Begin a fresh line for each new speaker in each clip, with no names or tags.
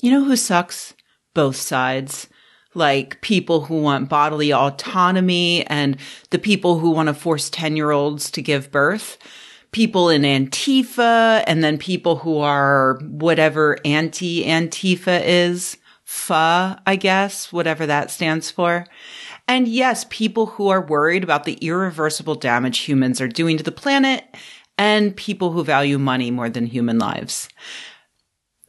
You know who sucks? Both sides. Like people who want bodily autonomy and the people who want to force 10 year olds to give birth. People in Antifa and then people who are whatever anti Antifa is. FA, I guess, whatever that stands for. And yes, people who are worried about the irreversible damage humans are doing to the planet and people who value money more than human lives.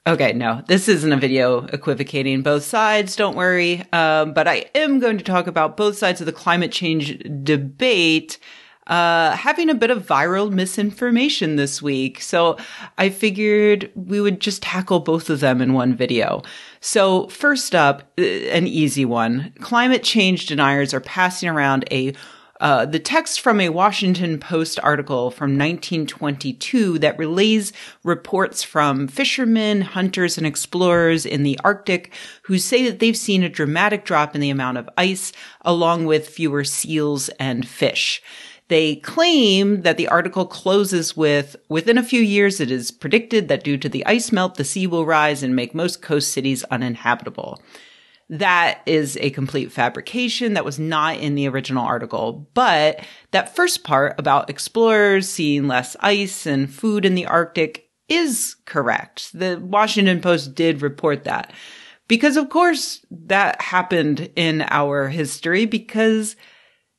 Okay, no, this isn't a video equivocating both sides. Don't worry. Um, but I am going to talk about both sides of the climate change debate. Uh, having a bit of viral misinformation this week. So I figured we would just tackle both of them in one video. So first up, uh, an easy one. Climate change deniers are passing around a uh, the text from a Washington Post article from 1922 that relays reports from fishermen, hunters, and explorers in the Arctic who say that they've seen a dramatic drop in the amount of ice along with fewer seals and fish. They claim that the article closes with, within a few years, it is predicted that due to the ice melt, the sea will rise and make most coast cities uninhabitable that is a complete fabrication that was not in the original article. But that first part about explorers seeing less ice and food in the Arctic is correct. The Washington Post did report that. Because of course that happened in our history because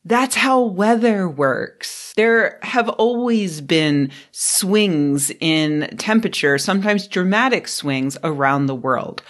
that's how weather works. There have always been swings in temperature, sometimes dramatic swings around the world.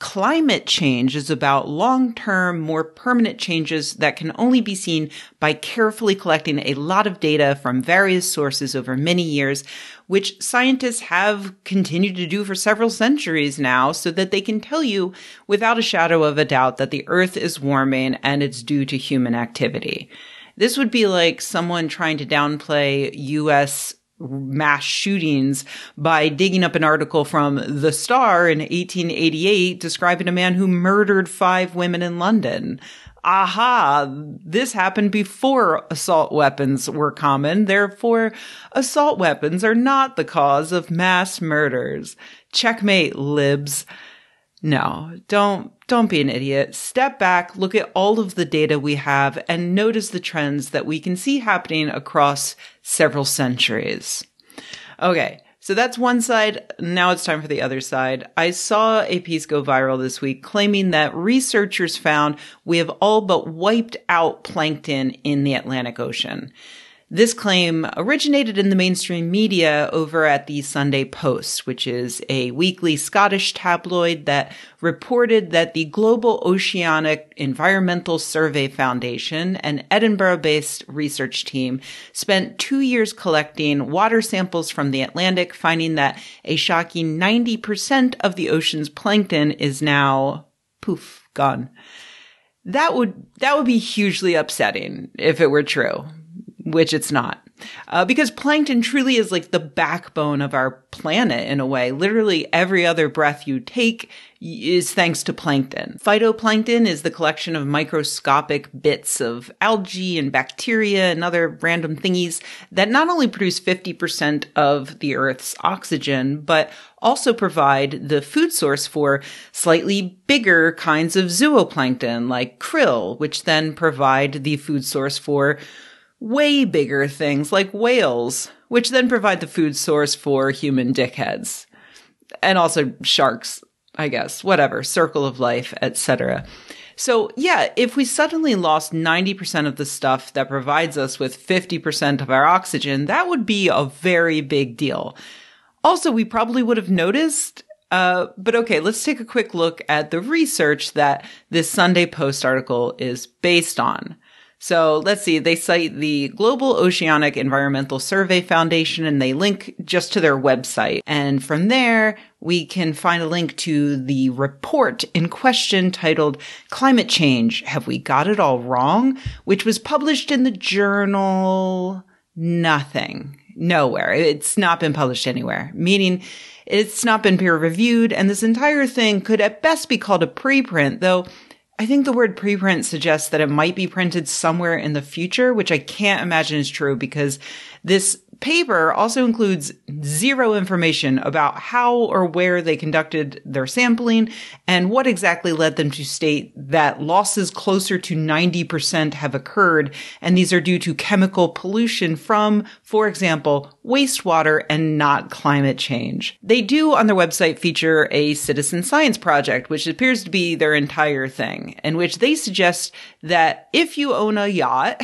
Climate change is about long-term, more permanent changes that can only be seen by carefully collecting a lot of data from various sources over many years, which scientists have continued to do for several centuries now so that they can tell you without a shadow of a doubt that the earth is warming and it's due to human activity. This would be like someone trying to downplay US mass shootings by digging up an article from The Star in 1888 describing a man who murdered five women in London. Aha, this happened before assault weapons were common. Therefore, assault weapons are not the cause of mass murders. Checkmate, libs. No, don't, don't be an idiot. Step back, look at all of the data we have and notice the trends that we can see happening across several centuries. Okay. So that's one side. Now it's time for the other side. I saw a piece go viral this week claiming that researchers found we have all but wiped out plankton in the Atlantic Ocean. This claim originated in the mainstream media over at the Sunday Post, which is a weekly Scottish tabloid that reported that the Global Oceanic Environmental Survey Foundation, an Edinburgh based research team, spent two years collecting water samples from the Atlantic, finding that a shocking 90% of the ocean's plankton is now poof, gone. That would, that would be hugely upsetting if it were true which it's not. Uh, because plankton truly is like the backbone of our planet in a way. Literally every other breath you take is thanks to plankton. Phytoplankton is the collection of microscopic bits of algae and bacteria and other random thingies that not only produce 50% of the Earth's oxygen, but also provide the food source for slightly bigger kinds of zooplankton like krill, which then provide the food source for way bigger things like whales, which then provide the food source for human dickheads. And also sharks, I guess, whatever, circle of life, etc. So yeah, if we suddenly lost 90% of the stuff that provides us with 50% of our oxygen, that would be a very big deal. Also, we probably would have noticed uh, but okay, let's take a quick look at the research that this Sunday Post article is based on. So let's see, they cite the Global Oceanic Environmental Survey Foundation and they link just to their website. And from there, we can find a link to the report in question titled Climate Change. Have we got it all wrong? Which was published in the journal Nothing. Nowhere. It's not been published anywhere, meaning it's not been peer reviewed. And this entire thing could at best be called a preprint, though I think the word preprint suggests that it might be printed somewhere in the future, which I can't imagine is true because this paper also includes zero information about how or where they conducted their sampling and what exactly led them to state that losses closer to 90% have occurred. And these are due to chemical pollution from, for example, wastewater and not climate change. They do on their website feature a citizen science project, which appears to be their entire thing, in which they suggest that if you own a yacht,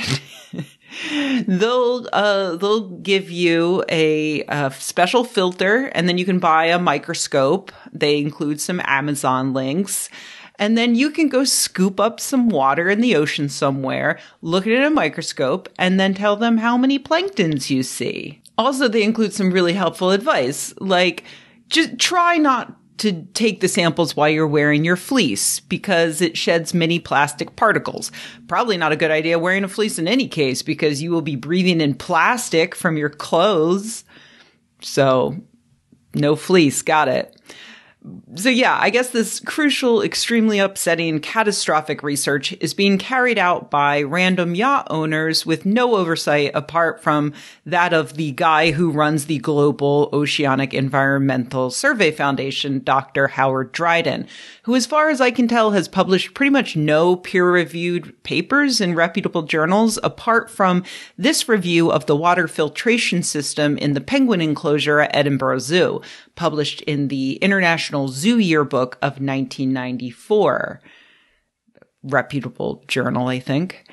they'll uh, they'll give you a, a, special filter, and then you can buy a microscope. They include some Amazon links. And then you can go scoop up some water in the ocean somewhere, look at it in a microscope, and then tell them how many planktons you see. Also, they include some really helpful advice, like just try not to take the samples while you're wearing your fleece because it sheds many plastic particles. Probably not a good idea wearing a fleece in any case because you will be breathing in plastic from your clothes. So no fleece. Got it so yeah, I guess this crucial, extremely upsetting, catastrophic research is being carried out by random yacht owners with no oversight apart from that of the guy who runs the Global Oceanic Environmental Survey Foundation, Dr. Howard Dryden, who, as far as I can tell, has published pretty much no peer-reviewed papers in reputable journals apart from this review of the water filtration system in the penguin enclosure at Edinburgh Zoo, published in the International Zoo Yearbook of 1994. Reputable journal, I think.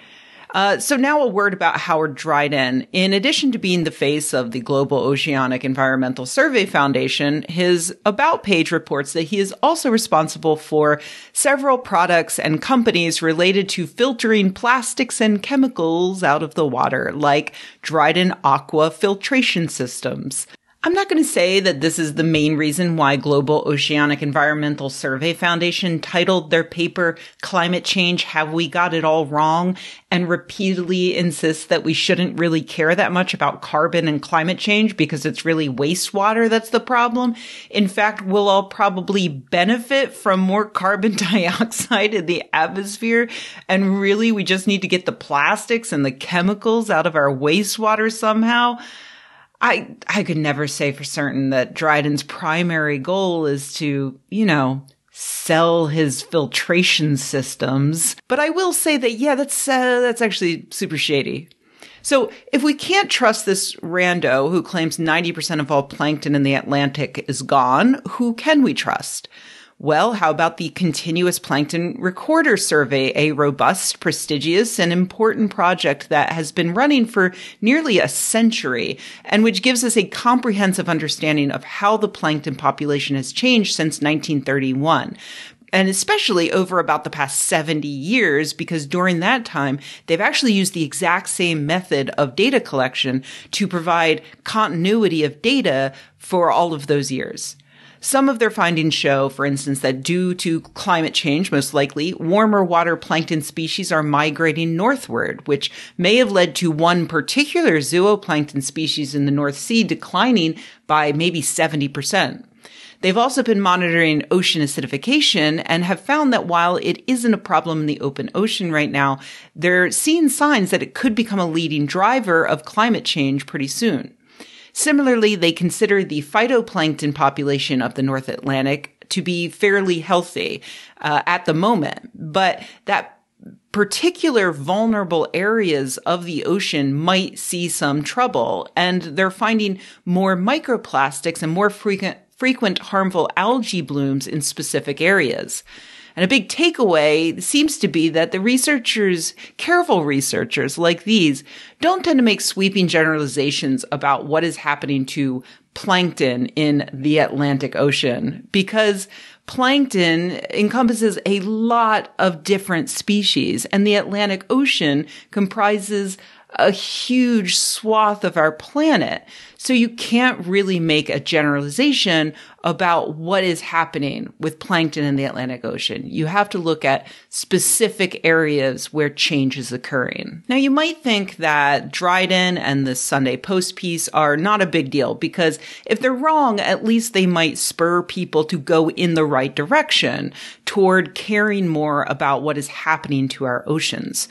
Uh, so now a word about Howard Dryden. In addition to being the face of the Global Oceanic Environmental Survey Foundation, his About page reports that he is also responsible for several products and companies related to filtering plastics and chemicals out of the water, like Dryden Aqua filtration systems. I'm not going to say that this is the main reason why Global Oceanic Environmental Survey Foundation titled their paper Climate Change Have We Got It All Wrong and repeatedly insists that we shouldn't really care that much about carbon and climate change because it's really wastewater that's the problem. In fact, we'll all probably benefit from more carbon dioxide in the atmosphere. And really, we just need to get the plastics and the chemicals out of our wastewater somehow. I I could never say for certain that Dryden's primary goal is to, you know, sell his filtration systems, but I will say that yeah, that's uh, that's actually super shady. So, if we can't trust this rando who claims 90% of all plankton in the Atlantic is gone, who can we trust? Well, how about the Continuous Plankton Recorder Survey, a robust, prestigious, and important project that has been running for nearly a century and which gives us a comprehensive understanding of how the plankton population has changed since 1931 and especially over about the past 70 years, because during that time, they've actually used the exact same method of data collection to provide continuity of data for all of those years. Some of their findings show, for instance, that due to climate change, most likely, warmer water plankton species are migrating northward, which may have led to one particular zooplankton species in the North Sea declining by maybe 70%. They've also been monitoring ocean acidification and have found that while it isn't a problem in the open ocean right now, they're seeing signs that it could become a leading driver of climate change pretty soon. Similarly, they consider the phytoplankton population of the North Atlantic to be fairly healthy uh, at the moment, but that particular vulnerable areas of the ocean might see some trouble, and they're finding more microplastics and more frequent frequent harmful algae blooms in specific areas. And a big takeaway seems to be that the researchers, careful researchers like these, don't tend to make sweeping generalizations about what is happening to plankton in the Atlantic Ocean because plankton encompasses a lot of different species and the Atlantic Ocean comprises a huge swath of our planet. So you can't really make a generalization about what is happening with plankton in the Atlantic Ocean. You have to look at specific areas where change is occurring. Now you might think that Dryden and the Sunday Post piece are not a big deal because if they're wrong, at least they might spur people to go in the right direction toward caring more about what is happening to our oceans.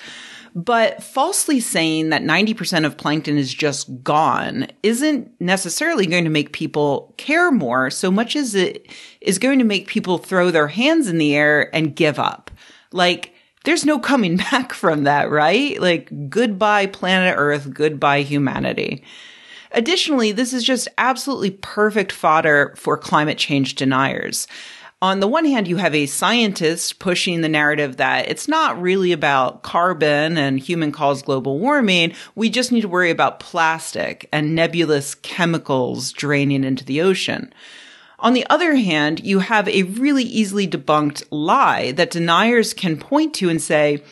But falsely saying that 90% of plankton is just gone isn't necessarily going to make people care more so much as it is going to make people throw their hands in the air and give up. Like, there's no coming back from that, right? Like, goodbye planet Earth, goodbye humanity. Additionally, this is just absolutely perfect fodder for climate change deniers on the one hand, you have a scientist pushing the narrative that it's not really about carbon and human caused global warming. We just need to worry about plastic and nebulous chemicals draining into the ocean. On the other hand, you have a really easily debunked lie that deniers can point to and say,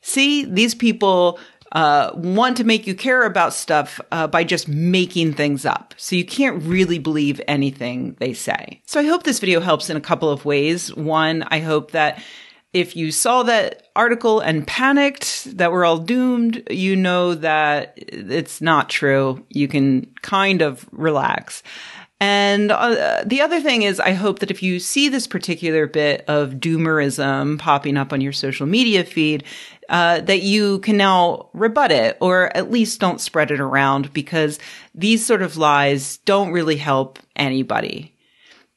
see, these people uh, want to make you care about stuff uh, by just making things up. So you can't really believe anything they say. So I hope this video helps in a couple of ways. One, I hope that if you saw that article and panicked that we're all doomed, you know that it's not true. You can kind of relax. And uh, the other thing is, I hope that if you see this particular bit of doomerism popping up on your social media feed, uh, that you can now rebut it or at least don't spread it around because these sort of lies don't really help anybody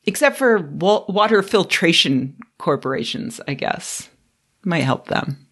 except for wa- water filtration corporations, I guess. Might help them.